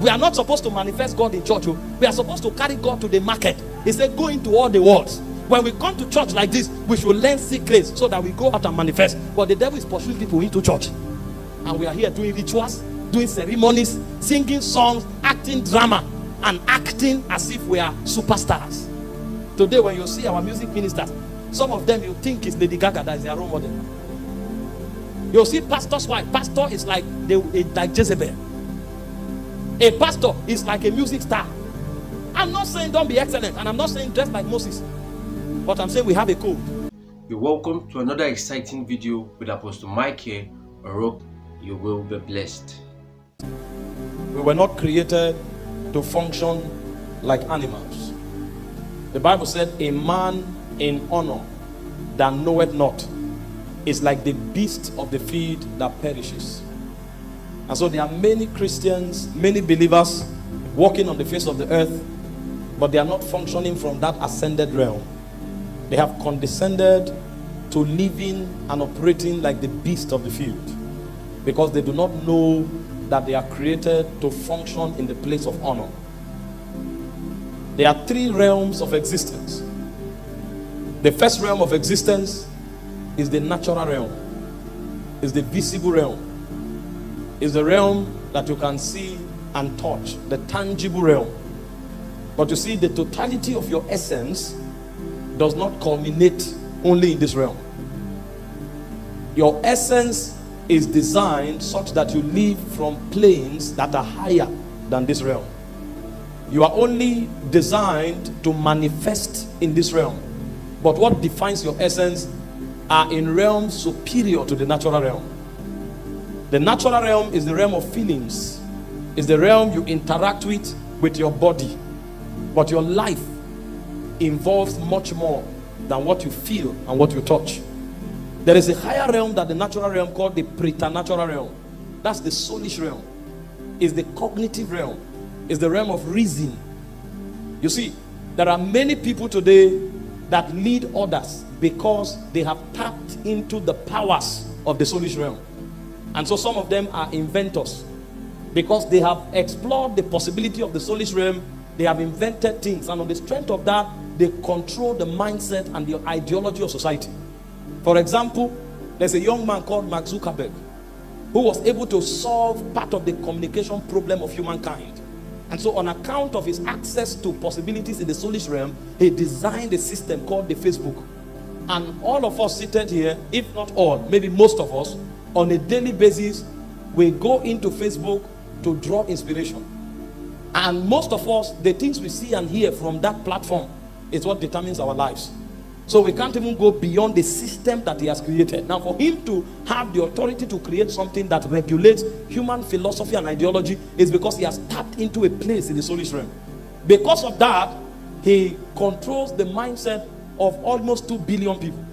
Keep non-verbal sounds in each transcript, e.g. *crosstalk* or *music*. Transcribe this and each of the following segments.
We are not supposed to manifest God in church. oh. We are supposed to carry God to the market. He said, Go into all the world. When we come to church like this, we should learn secrets so that we go out and manifest. But the devil is pursuing people into church. And we are here doing rituals, doing ceremonies, singing songs, acting drama, and acting as if we are superstars. Today, when you see our music ministers, some of them you think it's Lady Gaga that is their role model. You'll see pastor's wife. Pastor is like the like Jezebel. A pastor is like a music star. I'm not saying don't be excellent, and I'm not saying dress like Moses, but I'm saying we have a code. You're welcome to another exciting video with Apostle Mike here. I hope you will be blessed. We were not created to function like animals. The Bible said, A man in honor that knoweth not is like the beast of the field that perishes. And so there are many Christians, many believers walking on the face of the earth, but they are not functioning from that ascended realm. They have condescended to living and operating like the beast of the field because they do not know that they are created to function in the place of honor. There are three realms of existence. The first realm of existence is the natural realm, is the visible realm, is the realm that you can see and touch, the tangible realm. But you see, the totality of your essence does not culminate only in this realm. Your essence is designed such that you live from planes that are higher than this realm. You are only designed to manifest in this realm. But what defines your essence are in realms superior to the natural realm. The natural realm is the realm of feelings, is the realm you interact with with your body. But your life involves much more than what you feel and what you touch. There is a higher realm than the natural realm called the preternatural realm. That's the soulish realm. Is the cognitive realm. Is the realm of reason. You see, there are many people today that lead others because they have tapped into the powers of the soulish realm. And so some of them are inventors because they have explored the possibility of the soulish realm. They have invented things, and on the strength of that, they control the mindset and the ideology of society. For example, there's a young man called Mark Zuckerberg who was able to solve part of the communication problem of humankind. And so, on account of his access to possibilities in the soulish realm, he designed a system called the Facebook. And all of us seated here, if not all, maybe most of us, on a daily basis, we go into Facebook to draw inspiration. And most of us, the things we see and hear from that platform is what determines our lives. So we can't even go beyond the system that he has created. Now, for him to have the authority to create something that regulates human philosophy and ideology is because he has tapped into a place in the soulish realm. Because of that, he controls the mindset of almost 2 billion people.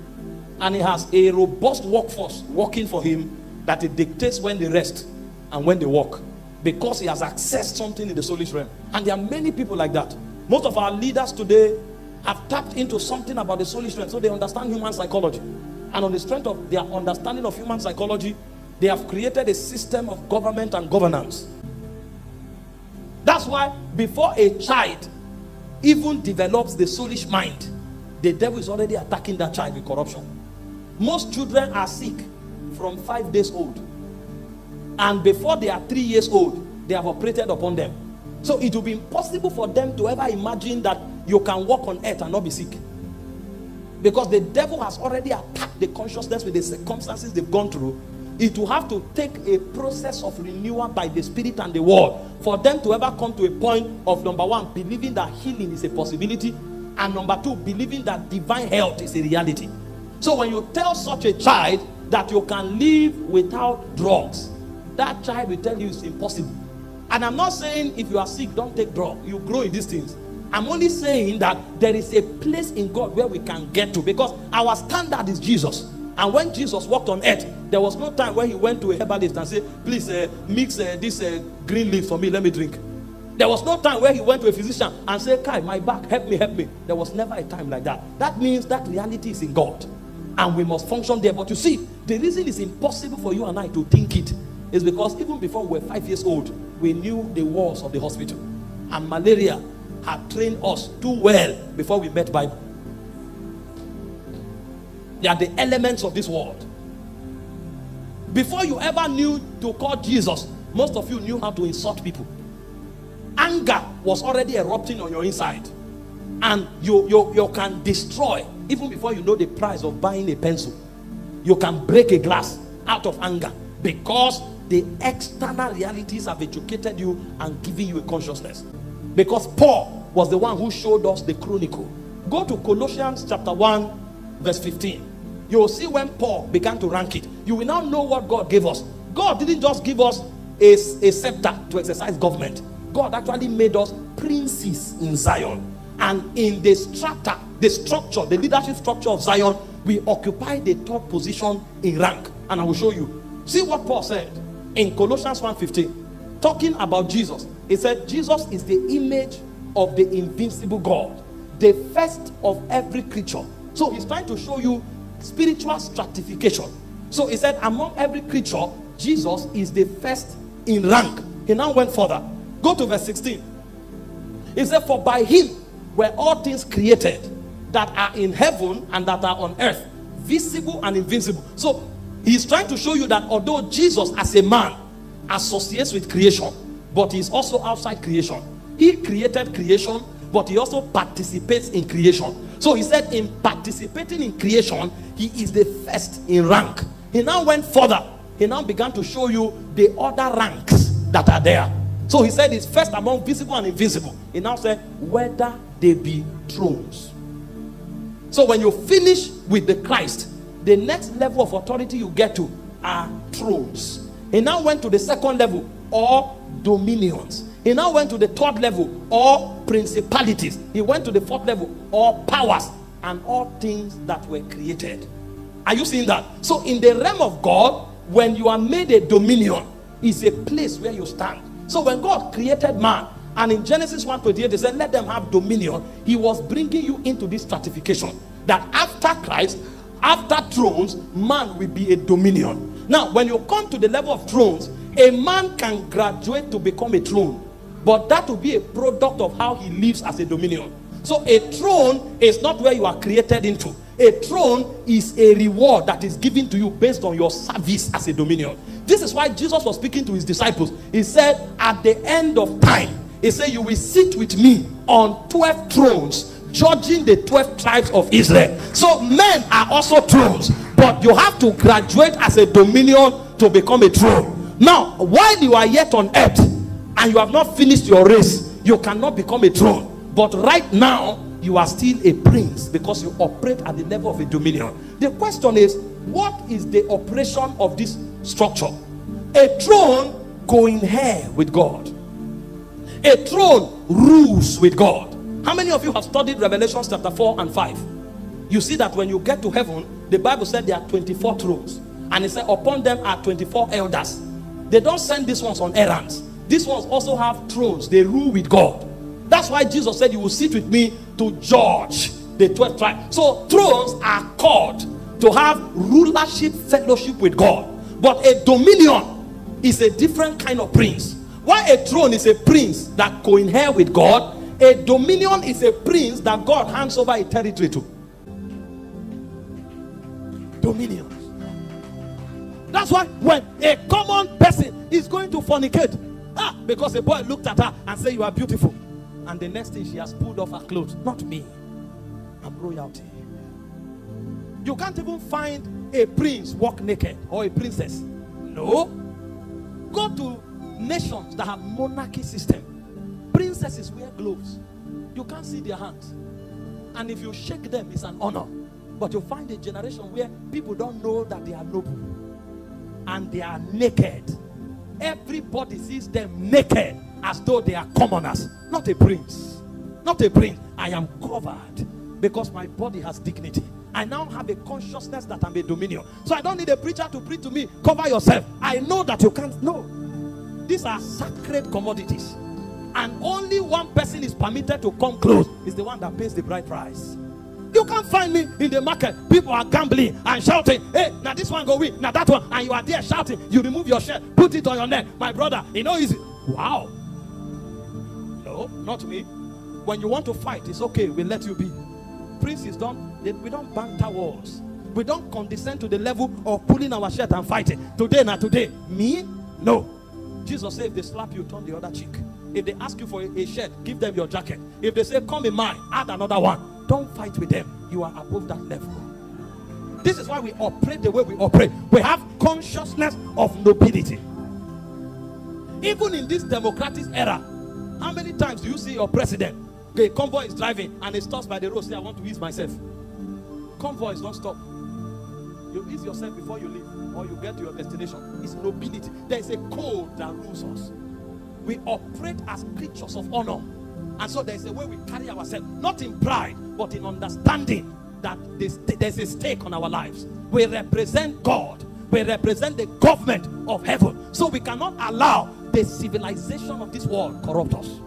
And he has a robust workforce working for him that it dictates when they rest and when they work. Because he has accessed something in the soulish realm. And there are many people like that. Most of our leaders today have tapped into something about the soulish realm so they understand human psychology. And on the strength of their understanding of human psychology, they have created a system of government and governance. That's why before a child even develops the soulish mind, the devil is already attacking that child with corruption. Most children are sick from five days old. And before they are three years old, they have operated upon them. So it will be impossible for them to ever imagine that you can walk on earth and not be sick. Because the devil has already attacked the consciousness with the circumstances they've gone through. It will have to take a process of renewal by the spirit and the word for them to ever come to a point of number one, believing that healing is a possibility, and number two, believing that divine health is a reality. So when you tell such a child that you can live without drugs, that child will tell you it's impossible. And I'm not saying if you are sick, don't take drugs. You grow in these things. I'm only saying that there is a place in God where we can get to because our standard is Jesus. And when Jesus walked on earth, there was no time when he went to a herbalist and said, Please uh, mix uh, this uh, green leaf for me, let me drink. There was no time where he went to a physician and said, Kai, my back, help me, help me. There was never a time like that. That means that reality is in God. And we must function there. But you see, the reason it's impossible for you and I to think it is because even before we were five years old, we knew the walls of the hospital. And malaria had trained us too well before we met Bible. They are the elements of this world. Before you ever knew to call Jesus, most of you knew how to insult people. Anger was already erupting on your inside. And you, you, you can destroy, even before you know the price of buying a pencil. You can break a glass out of anger because the external realities have educated you and given you a consciousness. Because Paul was the one who showed us the chronicle. Go to Colossians chapter 1, verse 15. You will see when Paul began to rank it. You will now know what God gave us. God didn't just give us a, a scepter to exercise government. God actually made us princes in Zion. And in the strata, the structure, the leadership structure of Zion, we occupy the top position in rank. And I will show you. See what Paul said in Colossians 1:15, talking about Jesus. He said, Jesus is the image of the invincible God, the first of every creature. So he's trying to show you spiritual stratification. So he said, among every creature, Jesus is the first in rank. He now went further. Go to verse 16. He said, For by him were all things created that are in heaven and that are on earth, visible and invisible. So he's trying to show you that although Jesus, as a man, associates with creation, but he's also outside creation. He created creation, but he also participates in creation. So he said, in participating in creation, he is the first in rank. He now went further. He now began to show you the other ranks that are there. So he said, it's first among visible and invisible. He now said, whether they be thrones. So when you finish with the Christ, the next level of authority you get to are thrones. He now went to the second level, or dominions. He now went to the third level, or principalities. He went to the fourth level, or powers, and all things that were created. Are you seeing that? So in the realm of God, when you are made a dominion, is a place where you stand. So when God created man, and in Genesis 1 28, they said, Let them have dominion. He was bringing you into this stratification that after Christ, after thrones, man will be a dominion. Now, when you come to the level of thrones, a man can graduate to become a throne, but that will be a product of how he lives as a dominion. So, a throne is not where you are created into. A throne is a reward that is given to you based on your service as a dominion. This is why Jesus was speaking to his disciples. He said, At the end of time, he said, You will sit with me on 12 thrones, judging the 12 tribes of Israel. So men are also thrones, but you have to graduate as a dominion to become a throne. Now, while you are yet on earth and you have not finished your race, you cannot become a throne. But right now, you are still a prince because you operate at the level of a dominion. The question is, what is the operation of this structure? A throne going here with God. A throne rules with God. How many of you have studied Revelation chapter 4 and 5? You see that when you get to heaven, the Bible said there are 24 thrones. And it said, upon them are 24 elders. They don't send these ones on errands. These ones also have thrones. They rule with God. That's why Jesus said, You will sit with me to judge the 12 tribes. So thrones are called to have rulership, fellowship with God. But a dominion is a different kind of prince. Why a throne is a prince that co-inherit with God, a dominion is a prince that God hands over a territory to. Dominion. That's why when a common person is going to fornicate, ah, because a boy looked at her and said, You are beautiful. And the next thing she has pulled off her clothes. Not me. I'm royalty. You can't even find a prince walk naked or a princess. No. Go to nations that have monarchy system. Princesses wear gloves. You can't see their hands. And if you shake them, it's an honor. But you find a generation where people don't know that they are noble. And they are naked. Everybody sees them naked as though they are commoners. Not a prince. Not a prince. I am covered because my body has dignity. I now have a consciousness that I'm a dominion. So I don't need a preacher to preach to me, cover yourself. I know that you can't. No. These are sacred commodities. And only one person is permitted to come close, is the one that pays the bride price. You can't find me in the market. People are gambling and shouting, Hey, now this one go win, now that one, and you are there shouting. You remove your shirt, put it on your neck. My brother, you know easy. Wow. No, not me. When you want to fight, it's okay. We let you be. Princes don't. They, we don't banter wars. We don't condescend to the level of pulling our shirt and fighting. Today, not today. Me? No. Jesus said, if they slap you, turn the other cheek. If they ask you for a, shirt, give them your jacket. If they say, come in mine, add another one. Don't fight with them. You are above that level. This is why we operate the way we operate. We have consciousness of nobility. Even in this democratic era, how many times do you see your president? The convoy is driving and it stops by the road. Say, I want to ease myself. Convoys don't stop. You ease yourself before you leave or you get to your destination. It's nobility. There is a code that rules us. We operate as creatures of honor. And so there's a way we carry ourselves, not in pride, but in understanding that there's a stake on our lives. We represent God, we represent the government of heaven. So we cannot allow the civilization of this world corrupt us.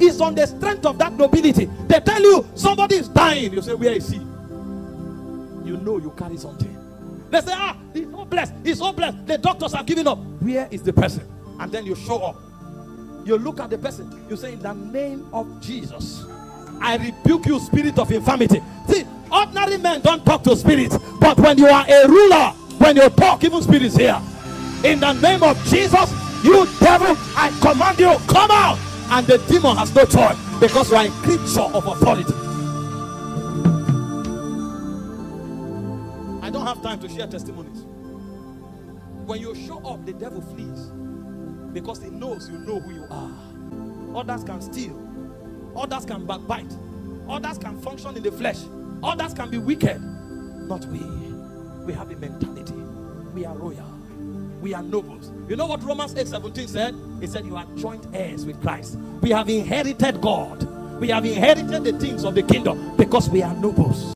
It's on the strength of that nobility. They tell you somebody is dying. You say, Where is he? You know you carry something. They say, Ah, he's so blessed. He's so blessed. The doctors have given up. Where is the person? And then you show up. You look at the person. You say, In the name of Jesus, I rebuke you, spirit of infirmity. See, ordinary men don't talk to spirits. But when you are a ruler, when you talk, even spirits hear. In the name of Jesus, you devil, I command you, come out. And the demon has no choice because you are a creature of authority. Don't have time to share testimonies. When you show up, the devil flees because he knows you know who you are. Others can steal, others can backbite, others can function in the flesh, others can be wicked. Not we. We have a mentality. We are royal. We are nobles. You know what Romans 8 17 said? It said, You are joint heirs with Christ. We have inherited God. We have inherited the things of the kingdom because we are nobles.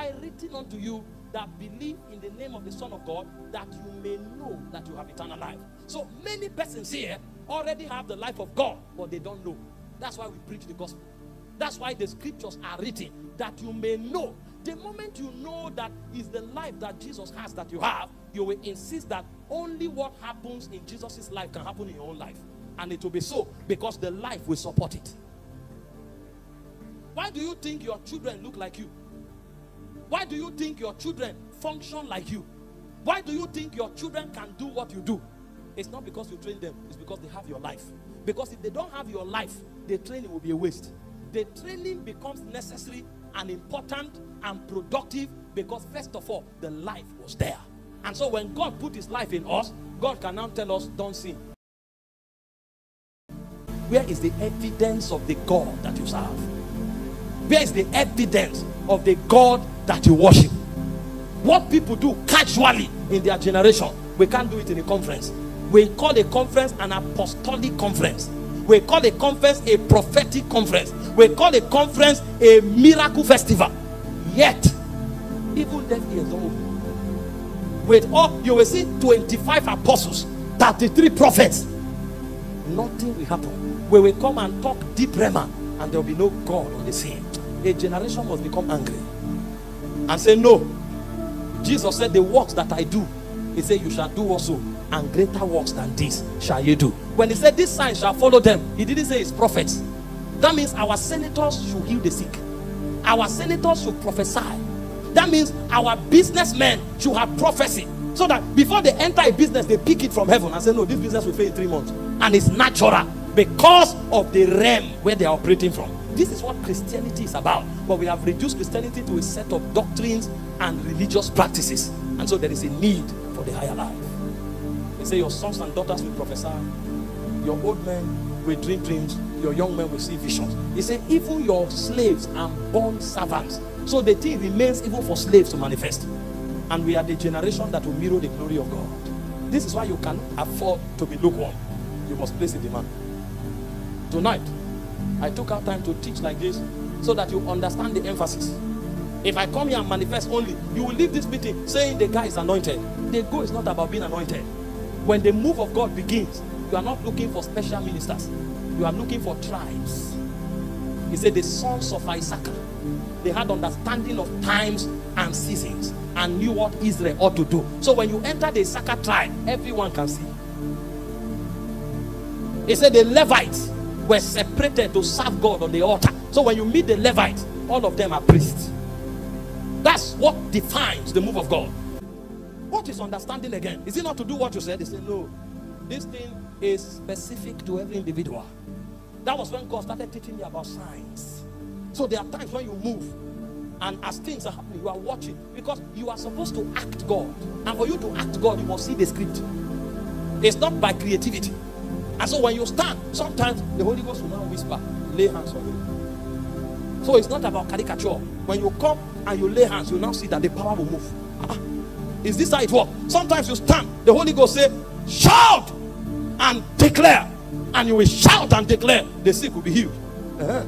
I written unto you that believe in the name of the Son of God that you may know that you have eternal life. So many persons here already have the life of God, but they don't know. That's why we preach the gospel. That's why the scriptures are written that you may know. The moment you know that is the life that Jesus has that you have, you will insist that only what happens in Jesus' life can happen in your own life. And it will be so because the life will support it. Why do you think your children look like you? Why do you think your children function like you? Why do you think your children can do what you do? It's not because you train them, it's because they have your life. Because if they don't have your life, the training will be a waste. The training becomes necessary and important and productive because, first of all, the life was there. And so, when God put His life in us, God can now tell us, Don't sin. Where is the evidence of the God that you serve? Where is the evidence of the God that you worship? What people do casually in their generation, we can't do it in a conference. We call a conference an apostolic conference. We call a conference a prophetic conference. We call a conference a miracle festival. Yet, even deaf ears don't open. With all, you will see 25 apostles, 33 prophets. Nothing will happen. We will come and talk deep rhema, and there will be no God on the scene. A generation must become angry and say, No. Jesus said, The works that I do, He said, You shall do also, and greater works than this shall you do. When He said, This sign shall follow them, He didn't say it's prophets. That means our senators should heal the sick, our senators should prophesy. That means our businessmen should have prophecy. So that before they enter a business, they pick it from heaven and say, No, this business will fail in three months. And it's natural because of the realm where they are operating from. This is what Christianity is about. But we have reduced Christianity to a set of doctrines and religious practices. And so there is a need for the higher life. They say your sons and daughters will prophesy, your old men will dream dreams, your young men will see visions. He said, even your slaves and born servants. So the thing remains even for slaves to manifest. And we are the generation that will mirror the glory of God. This is why you can afford to be lukewarm. You must place a demand. Tonight, I took out time to teach like this so that you understand the emphasis. If I come here and manifest only, you will leave this meeting saying the guy is anointed. The goal is not about being anointed. When the move of God begins, you are not looking for special ministers, you are looking for tribes. He said, The sons of Isaac, they had understanding of times and seasons and knew what Israel ought to do. So when you enter the Issachar tribe, everyone can see. He said the Levites were separated to serve God on the altar. So when you meet the Levites, all of them are priests. That's what defines the move of God. What is understanding again? Is it not to do what you said? He said, No. This thing is specific to every individual. That was when God started teaching me about signs. So there are times when you move, and as things are happening, you are watching because you are supposed to act God. And for you to act God, you must see the script. It's not by creativity. And so when you stand, sometimes the Holy Ghost will now whisper, lay hands on you. So it's not about caricature. When you come and you lay hands, you now see that the power will move. Ah, is this how it works? Sometimes you stand, the Holy Ghost say, shout and declare. And you will shout and declare, the sick will be healed. Uh-huh.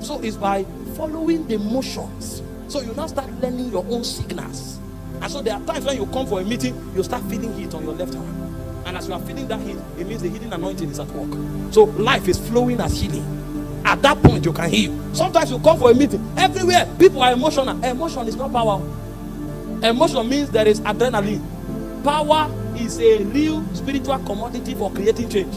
So it's by following the motions. So you now start learning your own signals. And so there are times when you come for a meeting, you start feeling heat on your left hand. And as you are feeling that heat, it means the healing anointing is at work. So life is flowing as healing. At that point, you can heal. Sometimes you come for a meeting. Everywhere, people are emotional. Emotion is not power. Emotion means there is adrenaline. Power is a real spiritual commodity for creating change.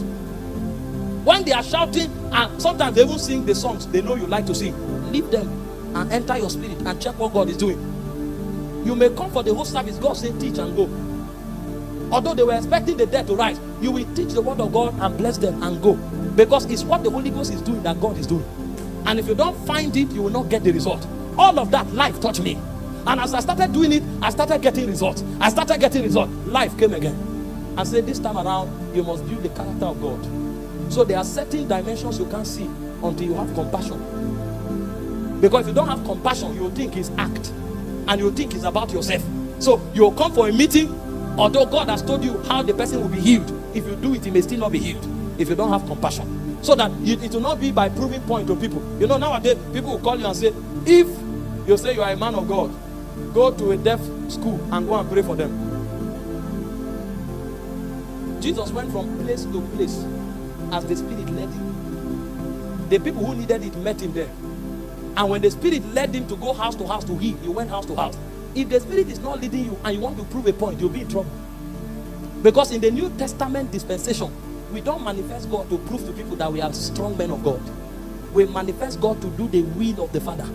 When they are shouting, and sometimes they even sing the songs they know you like to sing, leave them and enter your spirit and check what God is doing. You may come for the whole service, God say, teach and go. Although they were expecting the dead to rise, you will teach the word of God and bless them and go. Because it's what the Holy Ghost is doing that God is doing. And if you don't find it, you will not get the result. All of that life taught me. And as I started doing it, I started getting results. I started getting results. Life came again. I said, This time around, you must build the character of God. So there are certain dimensions you can't see until you have compassion. Because if you don't have compassion, you think it's act. And you think it's about yourself. So you'll come for a meeting, Mm. although God has told you how the person will be healed. If you do it, he may still not be healed. If you don't have compassion. So that it will not be by proving point to people. You know, nowadays, people will call you and say, if you say you are a man of God, go to a deaf school and go and pray for them. Jesus went from place to place as the Spirit led him. The people who needed it met him there. And when the Spirit led him to go house to house to heal, he went house to house. If the Spirit is not leading you and you want to prove a point, you'll be in trouble. Because in the New Testament dispensation, we don't manifest God to prove to people that we are strong men of God. We manifest God to do the will of the Father.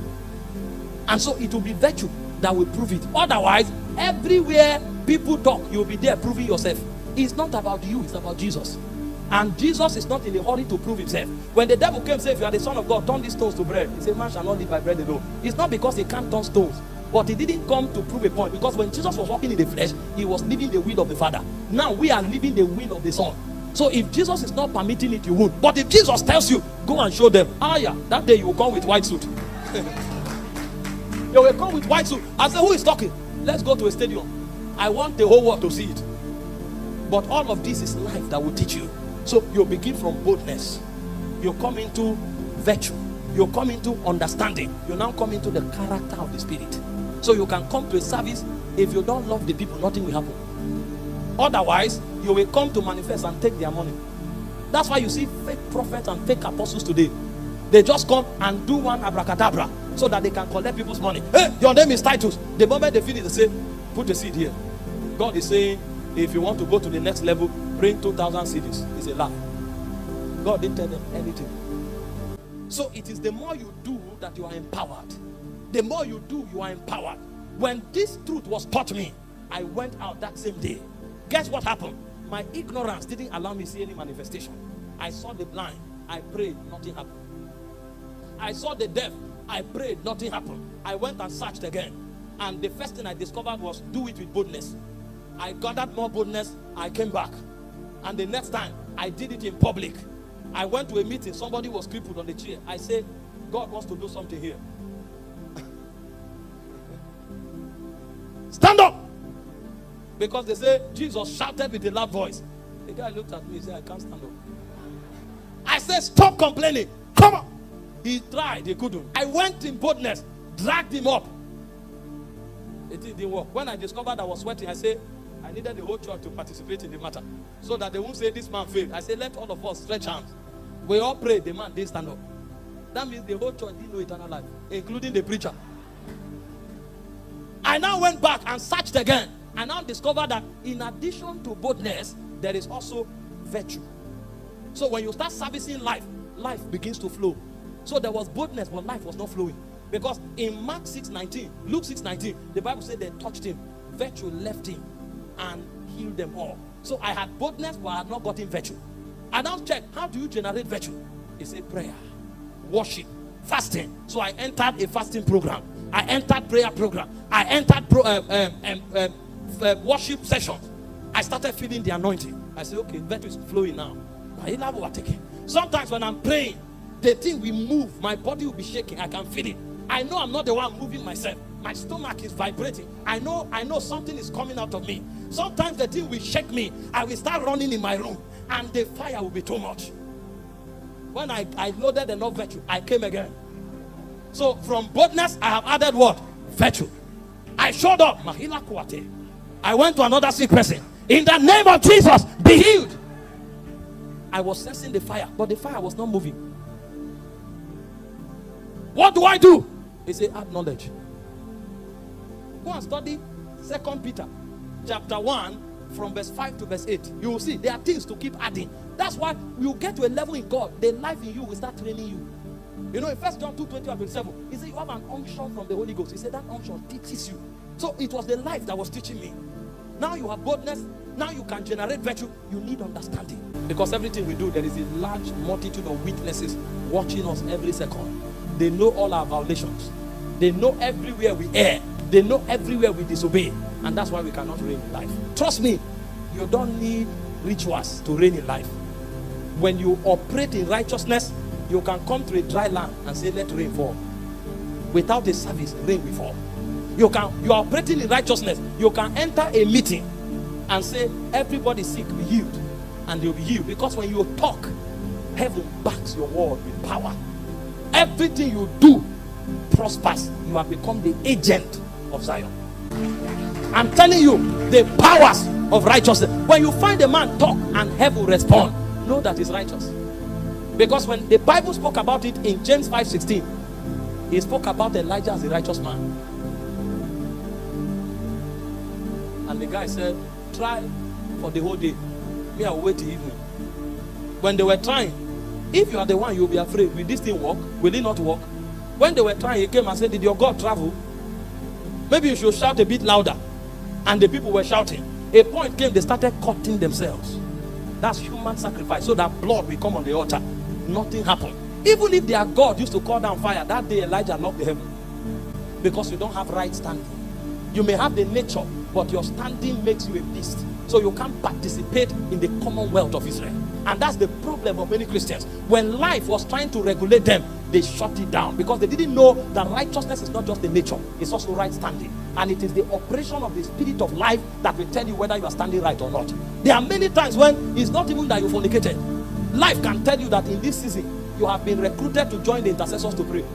And so it will be virtue that will prove it. Otherwise, everywhere people talk, you'll be there proving yourself. It's not about you, it's about Jesus. And Jesus is not in a hurry to prove himself. When the devil came said, If you are the Son of God, turn these stones to bread. He said, Man shall not live by bread alone. It's not because he can't turn stones. But he didn't come to prove a point. Because when Jesus was walking in the flesh, he was living the will of the Father. Now we are living the will of the Son. So if Jesus is not permitting it, you won't. But if Jesus tells you, go and show them, ah yeah, that day you will come with white suit. *laughs* you will come with white suit. I say, who is talking? Let's go to a stadium. I want the whole world to see it. But all of this is life that will teach you. So you begin from boldness. You come into virtue. You come into understanding. You now come into the character of the spirit. So you can come to a service. If you don't love the people, nothing will happen. Otherwise, you will come to manifest and take their money. That's why you see fake prophets and fake apostles today. They just come and do one abracadabra so that they can collect people's money. Hey, your name is Titus. The moment they finish, they say, put a seed here. God is saying, if you want to go to the next level, bring 2,000 CDs. It's a lie. God didn't tell them anything. So it is the more you do that you are empowered. The more you do, you are empowered. When this truth was taught me, I went out that same day. Guess what happened? My ignorance didn't allow me to see any manifestation. I saw the blind. I prayed, nothing happened. I saw the deaf. I prayed, nothing happened. I went and searched again. And the first thing I discovered was do it with boldness. I gathered more boldness. I came back. And the next time, I did it in public. I went to a meeting. Somebody was crippled on the chair. I said, God wants to do something here. Stand up. Because they say Jesus shouted with a loud voice. The guy looked at me and said, I can't stand up. I said, Stop complaining. Come on. He tried, he couldn't. I went in boldness, dragged him up. It didn't work. When I discovered I was sweating, I said, I needed the whole church to participate in the matter so that they won't say this man failed. I said, let all of us stretch hands. We all prayed, the man didn't stand up. That means the whole church didn't know eternal life, including the preacher. I now went back and searched again. I now discovered that in addition to boldness, there is also virtue. So when you start servicing life, life begins to flow. So there was boldness, but life was not flowing. Because in Mark 6 19, Luke 6 19, the Bible said they touched him, virtue left him, and healed them all. So I had boldness, but I had not gotten virtue. I now check how do you generate virtue? It's a prayer, worship, fasting. So I entered a fasting program. I entered prayer program. I entered pro, um, uh, worship sessions. I started feeling the anointing. I said, okay, virtue is flowing now. Sometimes when I'm praying, the thing will move. My body will be shaking. I can feel it. I know I'm not the one moving myself. My stomach is vibrating. I know, I know something is coming out of me. Sometimes the thing will shake me. I will start running in my room, and the fire will be too much. When I, I loaded enough virtue, I came again. So from boldness, I have added what? Virtue. I showed up. Mahila Kuate. I went to another sick person. In the name of Jesus, be healed. I was sensing the fire, but the fire was not moving. What do I do? He said, add knowledge. Go and study Second Peter chapter 1 from verse 5 to verse 8. You will see there are things to keep adding. That's why you get to a level in God, the life in you will start training you. You know, in First John 2 20 and 27, he said, You have an unction from the Holy Ghost. He said, That unction teaches you. So it was the life that was teaching me. Now you have boldness. Now you can generate virtue. You need understanding. Because everything we do, there is a large multitude of witnesses watching us every second. They know all our violations. They know everywhere we err. They know everywhere we disobey. And that's why we cannot reign in life. Trust me, you don't need rituals to reign in life. When you operate in righteousness, you can come to a dry land and say, Let rain fall. Without a service, rain will fall. You can you are operating in righteousness. You can enter a meeting and say, Everybody sick, be healed. And they'll be healed. Because when you talk, heaven backs your word with power. Everything you do prospers. You have become the agent of Zion. I'm telling you, the powers of righteousness. When you find a man talk and heaven respond, know that he's righteous. Because when the Bible spoke about it in James 5:16, he spoke about Elijah as a righteous man. And the guy said, Try for the whole day. Me, I'll wait till evening. When they were trying, if you are the one, you'll be afraid. Will this thing work? Will it not work? When they were trying, he came and said, Did your God travel? Maybe you should shout a bit louder. And the people were shouting. A point came, they started cutting themselves. That's human sacrifice. So that blood will come on the altar. Nothing happened. Even if their God used to call down fire, that day Elijah locked the heaven. Because you don't have right standing. You may have the nature, but your standing makes you a beast. So you can't participate in the commonwealth of Israel. And that's the problem of many Christians. When life was trying to regulate them, they shut it down because they didn't know that righteousness is not just the nature, it's also right standing. And it is the operation of the spirit of life that will tell you whether you are standing right or not. There are many times when it's not even that you fornicated. Life can tell you that in this season, you have been recruited to join the intercessors to pray.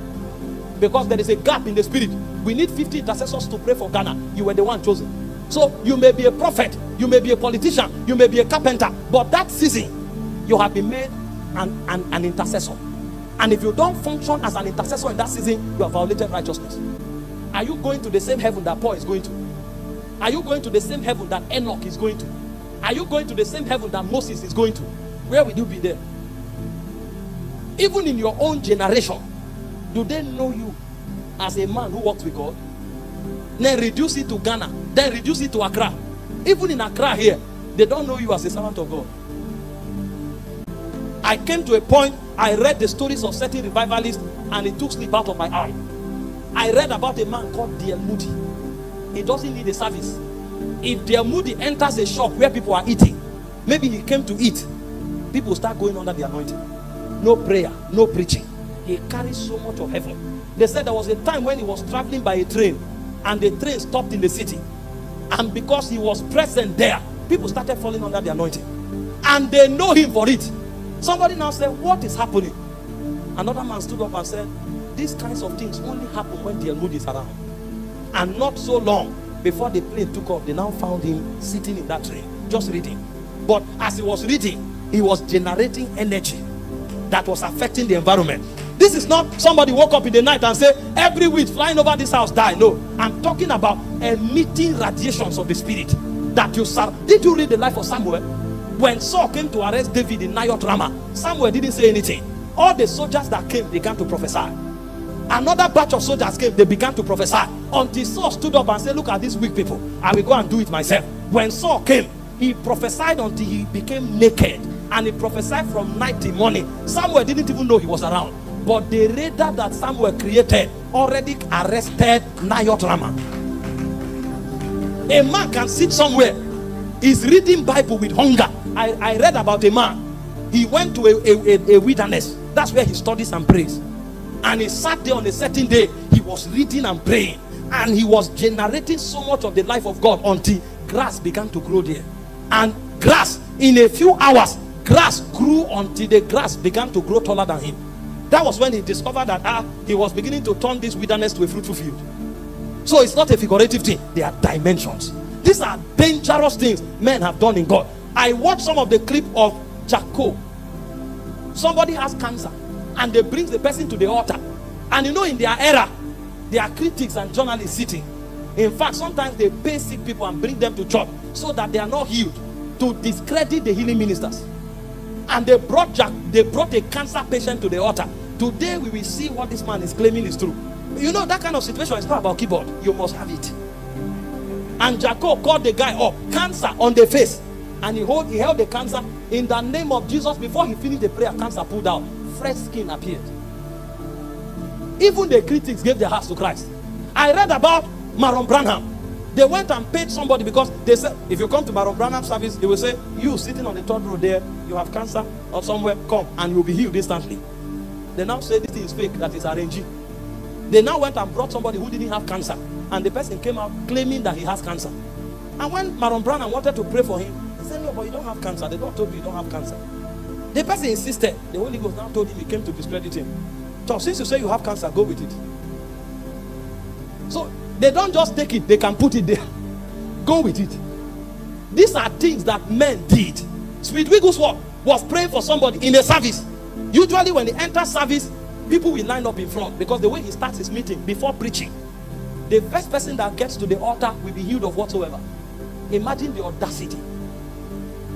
Because there is a gap in the spirit. We need 50 intercessors to pray for Ghana. You were the one chosen. So you may be a prophet, you may be a politician, you may be a carpenter, but that season you have been made an, an, an intercessor. And if you don't function as an intercessor in that season, you have violated righteousness. Are you going to the same heaven that Paul is going to? Are you going to the same heaven that Enoch is going to? Are you going to the same heaven that Moses is going to? Where will you be there? Even in your own generation, do they know you as a man who walks with God? Then reduce it to Ghana, then reduce it to Accra. Even in Accra here, they don't know you as a servant of God. I came to a point, I read the stories of certain revivalists, and it took sleep out of my eye. I read about a man called D.L. Moody. He doesn't need a service. If D.L. Moody enters a shop where people are eating, maybe he came to eat, people start going under the anointing. No prayer, no preaching. He carries so much of heaven. They said there was a time when he was traveling by a train, and the train stopped in the city. And because he was present there, people started falling under the anointing. And they know him for it. Somebody now said, What is happening? Another man stood up and said, These kinds of things only happen when the mood is around. And not so long before the plane took off, they now found him sitting in that train, just reading. But as he was reading, he was generating energy that was affecting the environment. This is not somebody woke up in the night and say, Every week flying over this house die. No, I'm talking about emitting radiations of the spirit that you serve. Did you read the life of Samuel? When Saul came to arrest David in Nayot Ramah, Samuel didn't say anything. All the soldiers that came began to prophesy. Another batch of soldiers came, they began to prophesy. Until Saul stood up and said, Look at these weak people. I will go and do it myself. When Saul came, he prophesied until he became naked. And he prophesied from night till morning. Samuel didn't even know he was around. But the radar that Samuel created already arrested Nayot Ramah. A man can sit somewhere, he's reading Bible with hunger. I, I read about a man. He went to a, a, a wilderness. That's where he studies and prays. And he sat there on a certain day. He was reading and praying. And he was generating so much of the life of God until grass began to grow there. And grass, in a few hours, grass grew until the grass began to grow taller than him. That was when he discovered that ah, he was beginning to turn this wilderness to a fruitful field. So it's not a figurative thing, they are dimensions. These are dangerous things men have done in God. I watched some of the clip of Jack Coe. Somebody has cancer and they bring the person to the altar. And you know, in their era, there are critics and journalists sitting. In fact, sometimes they pay sick people and bring them to church so that they are not healed to discredit the healing ministers. And they brought Jack, they brought a cancer patient to the altar. Today we will see what this man is claiming is true. You know that kind of situation is not about keyboard. You must have it. And Jack Coe called the guy up, cancer on the face, and he hold he held the cancer in the name of Jesus. Before he finished the prayer, cancer pulled out, fresh skin appeared. Even the critics gave their hearts to Christ. I read about Marrion Branham. They went and paid somebody because they said, if you come to Marrion Branham service, they will say, You sitting on the third row there, you have cancer or somewhere, come and you'll be healed instantly. They now say this is fake, that is arranging. They now went and brought somebody who didn't have cancer, and the person came out claiming that he has cancer. And when Marrion Branham wanted to pray for him, he said, No, but you don't have cancer. They don't told you you don't have cancer. The person insisted. The Holy Ghost now told him he came to discredit him. So since you say you have cancer, go with it. So they don't just take it, they can put it there. Go with it. These are things that men did. Wigglesworth was praying for somebody in a service. Usually, when he enters service, people will line up in front because the way he starts his meeting before preaching, the first person that gets to the altar will be healed of whatsoever. Imagine the audacity.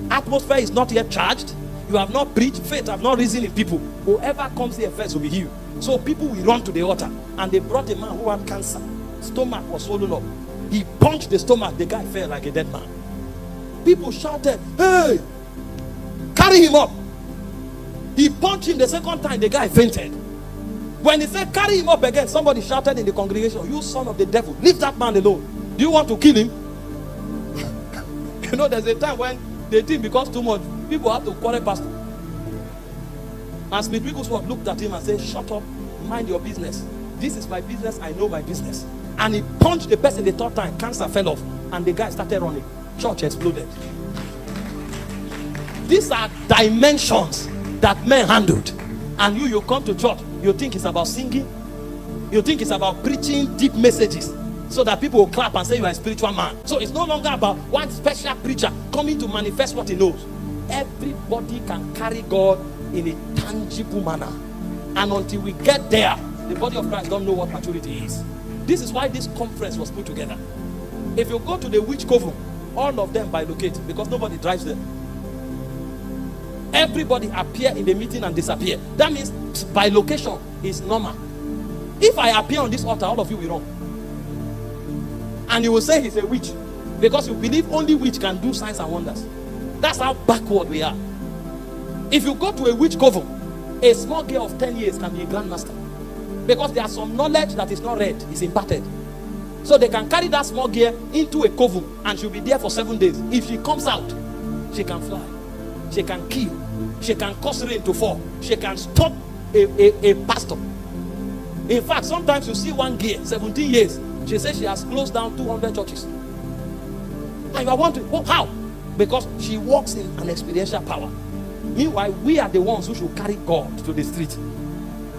Atmosphere is not yet charged. You have not preached, faith have not risen in people. Whoever comes here first will be healed. So people will run to the altar. And they brought a man who had cancer. Stomach was swollen up. He punched the stomach. The guy fell like a dead man. People shouted, Hey, carry him up. He punched him the second time. The guy fainted. When he said, Carry him up again, somebody shouted in the congregation, You son of the devil, leave that man alone. Do you want to kill him? *laughs* you know, there's a time when the thing becomes too much. People have to call quarrel pastor. And Smith Wigglesworth looked at him and said, Shut up, mind your business. This is my business, I know my business. And he punched the person the third time. Cancer fell off. And the guy started running. Church exploded. These are dimensions that men handled. And you, you come to church, you think it's about singing, you think it's about preaching deep messages so that people will clap and say you are a spiritual man. So it's no longer about one special preacher coming to manifest what he knows. Everybody can carry God in a tangible manner. And until we get there, the body of Christ don't know what maturity is. This is why this conference was put together. If you go to the witch coven, all of them bilocate because nobody drives them. Everybody appear in the meeting and disappear. That means bilocation is normal. If I appear on this altar, all of you will run. And you will say he's a witch because you believe only witch can do signs and wonders. That's how backward we are. If you go to a witch coven, a small girl of 10 years can be a grandmaster because there's some knowledge that is not read, is imparted. So they can carry that small girl into a coven and she'll be there for seven days. If she comes out, she can fly, she can kill, she can cause rain to fall, she can stop a, a, a pastor. In fact, sometimes you see one girl, 17 years, she says she has closed down 200 churches. And you are wondering, well, how? Because she walks in an experiential power. Meanwhile, we are the ones who should carry God to the street.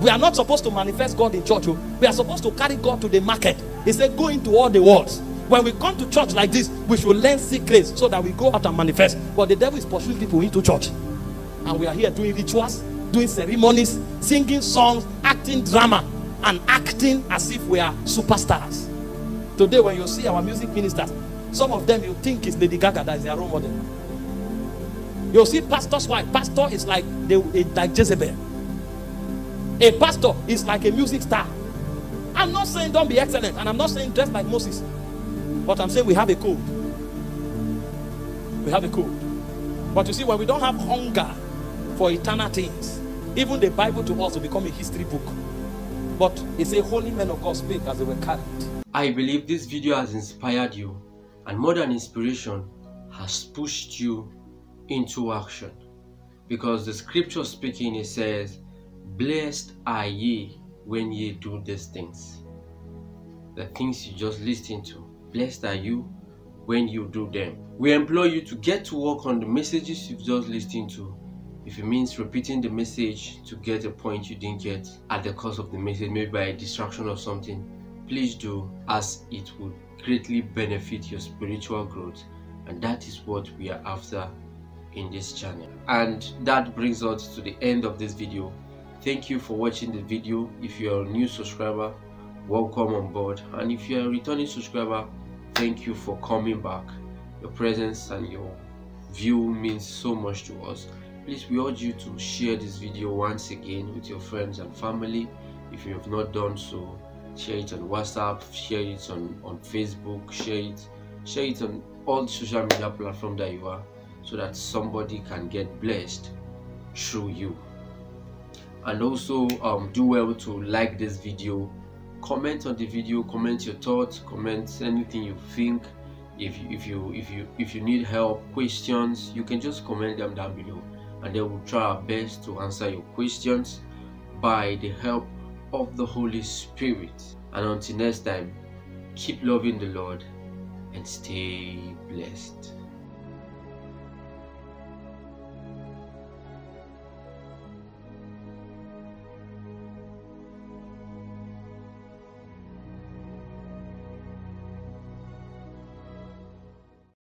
We are not supposed to manifest God in church. oh. We are supposed to carry God to the market. He said, Go into all the worlds. When we come to church like this, we should learn secrets so that we go out and manifest. But the devil is pursuing people into church. And we are here doing rituals, doing ceremonies, singing songs, acting drama, and acting as if we are superstars. Today, when you see our music ministers, some of them you think is Lady Gaga that is their role model. You'll see pastor's wife. Pastor is like they like Jezebel. A pastor is like a music star. I'm not saying don't be excellent, and I'm not saying dress like Moses, but I'm saying we have a code. We have a code. But you see, when we don't have hunger for eternal things, even the Bible to us will become a history book. But it's a holy men of God speak as they were carried. I believe this video has inspired you, and more than inspiration, has pushed you into action. Because the scripture speaking, it says, Blessed are ye when ye do these things. The things you just listen to. Blessed are you when you do them. We implore you to get to work on the messages you've just listened to. If it means repeating the message to get a point you didn't get at the course of the message, maybe by a distraction or something, please do as it would greatly benefit your spiritual growth and that is what we are after in this channel and that brings us to the end of this video thank you for watching the video. If you're a new subscriber welcome on board. And if you're a returning subscriber thank you for coming back. Your presence and your view means so much to us. Please we urge you to share this video once again with your friends and family. If you have not done so share it on whatsapp share it on on facebook share it share it on all social media platform that you are so that somebody can get blessed through you and also um, do well to like this video. Comment on the video comment your thoughts comment anything you think. If you if you if you if you need help questions you can just comment them down below. And then we'll try our best to answer your questions by the help of the holy spirit. And until next time keep loving the lord and stay blessed